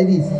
Ahí dice,